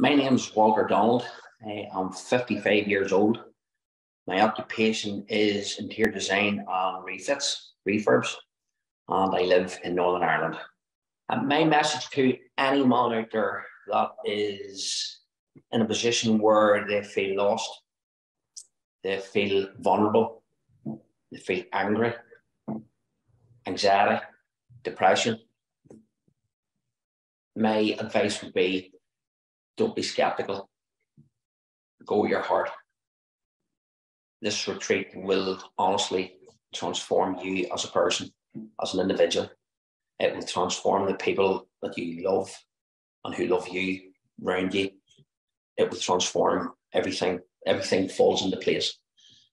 my name's Walter Donald. I'm 55 years old. My occupation is interior design and refits, refurbs, and I live in Northern Ireland. And my message to any there that is in a position where they feel lost, they feel vulnerable, they feel angry, anxiety, depression, my advice would be don't be skeptical. Go with your heart. This retreat will honestly transform you as a person, as an individual. It will transform the people that you love and who love you around you. It will transform everything. Everything falls into place.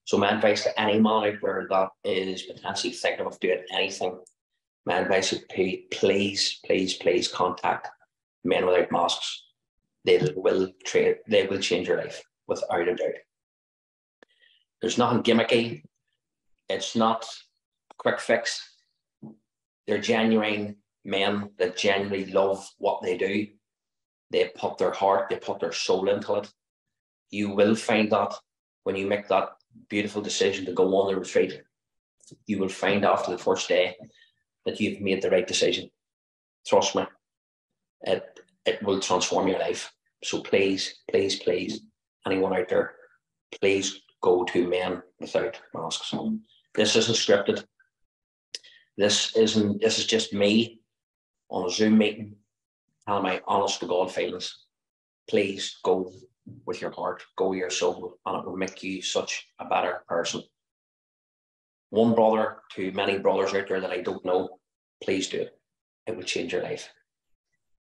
So my advice to any man out there that is potentially thinking of doing anything, my advice would be please, please, please contact Men Without Masks. They will trade, they will change your life without a doubt. There's nothing gimmicky. It's not quick fix. They're genuine men that genuinely love what they do. They put their heart, they put their soul into it. You will find that when you make that beautiful decision to go on the retreat, you will find after the first day that you've made the right decision. Trust me, it it will transform your life. So please, please, please, anyone out there, please go to men without masks on. This isn't scripted. This isn't. This is just me on a Zoom meeting telling my honest to God feelings. Please go with your heart, go with your soul, and it will make you such a better person. One brother to many brothers out there that I don't know, please do it. It will change your life.